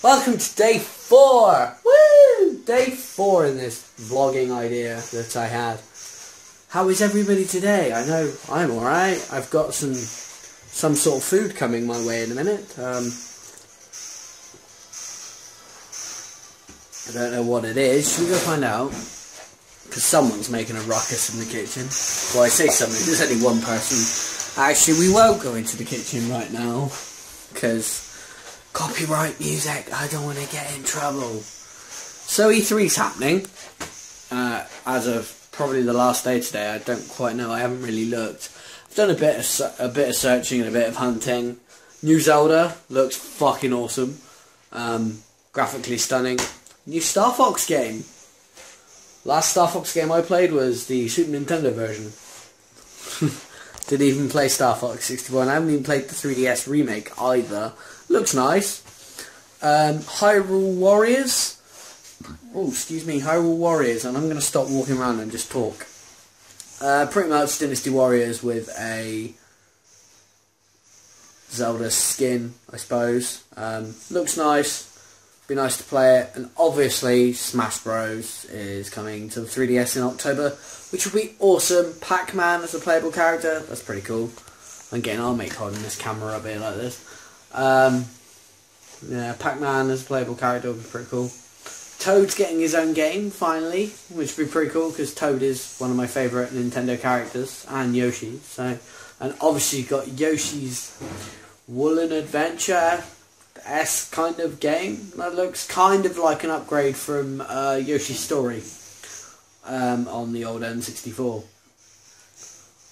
Welcome to day four. Woo! Day four in this vlogging idea that I had. How is everybody today? I know I'm alright. I've got some some sort of food coming my way in a minute. Um, I don't know what it is. Should we go find out? Because someone's making a ruckus in the kitchen. Well, I say someone. There's only one person. Actually, we won't go into the kitchen right now. Because copyright music. I don't want to get in trouble. So E3's happening. Uh, as of probably the last day today. I don't quite know. I haven't really looked. I've done a bit of a bit of searching and a bit of hunting. New Zelda looks fucking awesome. Um, graphically stunning. New Star Fox game. Last Star Fox game I played was the Super Nintendo version. Didn't even play Star Fox 64, and I haven't even played the 3DS remake either. Looks nice. Um, Hyrule Warriors. Oh, excuse me, Hyrule Warriors, and I'm going to stop walking around and just talk. Uh, pretty much Dynasty Warriors with a Zelda skin, I suppose. Um, looks nice. Be nice to play it. And obviously, Smash Bros. is coming to the 3DS in October, which will be awesome. Pac-Man as a playable character, that's pretty cool. I'm getting our mate holding this camera up here like this. Um, yeah, Pac-Man as a playable character would be pretty cool. Toad's getting his own game, finally, which would be pretty cool, because Toad is one of my favourite Nintendo characters, and Yoshi, so... And obviously you've got Yoshi's Woolen Adventure, S kind of game. That looks kind of like an upgrade from uh, Yoshi's Story um, on the old N64.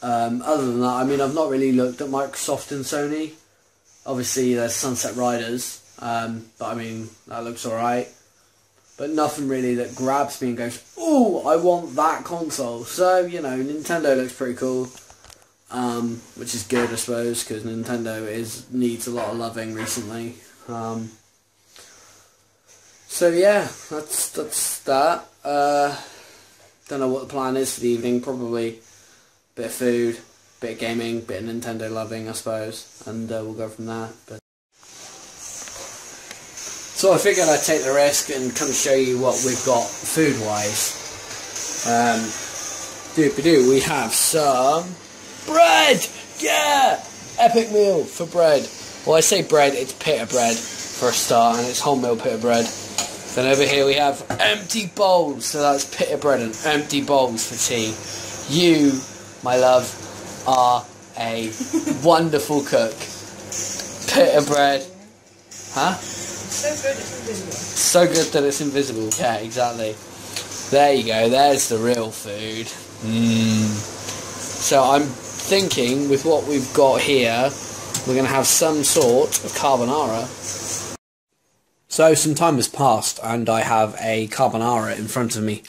Um, other than that, I mean, I've not really looked at Microsoft and Sony. Obviously, there's Sunset Riders, um, but I mean, that looks alright. But nothing really that grabs me and goes, oh, I want that console. So, you know, Nintendo looks pretty cool. Um, which is good, I suppose, because Nintendo is needs a lot of loving recently. Um, so yeah, that's that's that. Uh, don't know what the plan is for the evening. Probably bit of food, bit of gaming, bit of Nintendo loving, I suppose, and uh, we'll go from there. But so I figured I'd take the risk and come show you what we've got food wise. Um, doop doo, we have some bread. Yeah, epic meal for bread. Well, I say bread, it's pita bread for a start, and it's wholemeal pita bread. Then over here we have empty bowls, so that's pita bread and empty bowls for tea. You, my love, are a wonderful cook. Pita bread. Huh? So good it's invisible. So good that it's invisible. Yeah, exactly. There you go. There's the real food. Mmm. So I'm thinking with what we've got here, we're going to have some sort of carbonara. So some time has passed and I have a carbonara in front of me.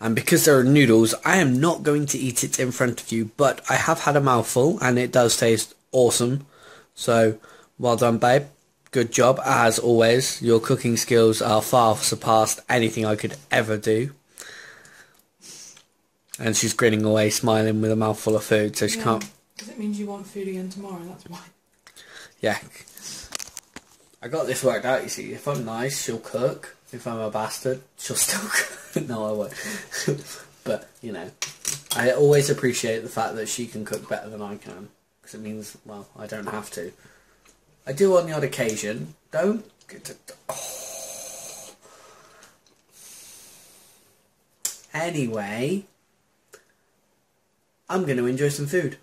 And because there are noodles, I am not going to eat it in front of you, but I have had a mouthful and it does taste awesome. So, well done babe. Good job, as always. Your cooking skills are far surpassed anything I could ever do. And she's grinning away, smiling with a mouthful of food, so she Yeah. can't Because it means you want food again tomorrow, that's why. Yeah. I got this worked out, you see. If I'm nice, she'll cook. If I'm a bastard, she'll still cook. no, I won't. but, you know, I always appreciate the fact that she can cook better than I can. Because it means, well, I don't have to. I do on the odd occasion. Don't. oh. Anyway, I'm going to enjoy some food.